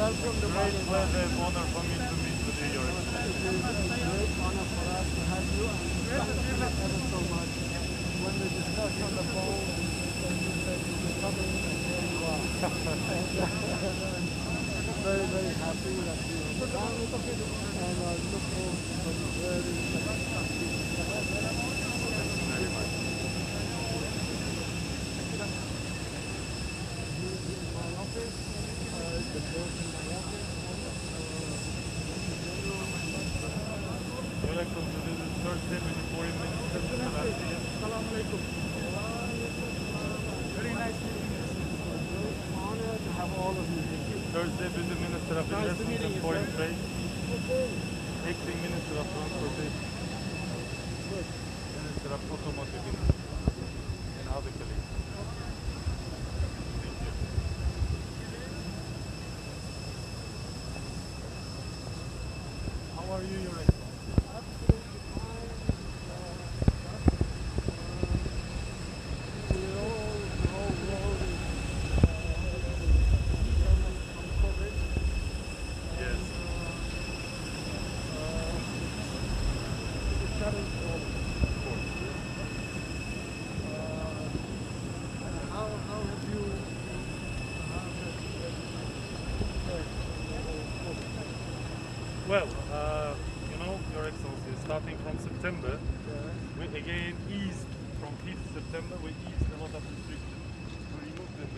Welcome to Great pleasure and honor for me to meet with you. It is a great honor for us to have you thank you so much. When we discussed on the phone, you said you were coming, and here you are. very, very happy that you have done and I look forward to some very Very much. First Deputy Foreign Minister, Mr. Garcia. Salam alaikum. Very nice meeting you. Honor to have all of you. First Deputy Minister of Nice to Investment and Foreign. Trade. Acting Minister of Transportation. Minister of Automotive are you, Your Excellency? Absolutely fine. Uh, we're all, we're all rolling, uh, from COVID. Yes. Uh, it's a challenge for all of us. Of course. Uh, how, how have you, how have you fared on the whole COVID? Well, uh, you know, Your Excellency, starting from September, Yeah. we again eased from 5th September, we eased a lot of restrictions. We removed them.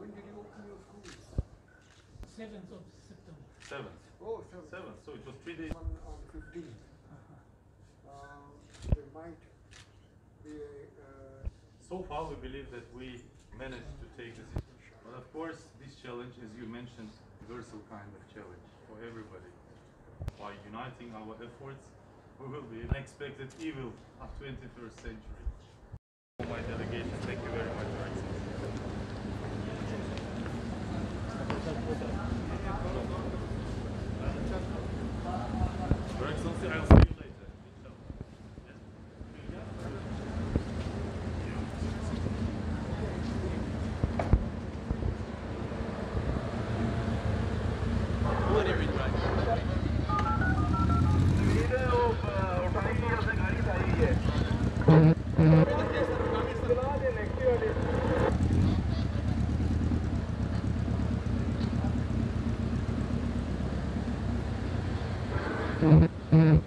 When did you open your schools? 7th of September. 7th. Oh, seven. 7th, so it was three days. On, on fifteen. Um, there might be a, uh, So far, we believe that we managed to take this. But of course, this challenge, as you mentioned, universal kind of challenge for everybody. By uniting our efforts, we will be unexpected evil of 21st century. My delegation, thank you very much, Your Excellency. Your Excellency, I'll see you later. Uh,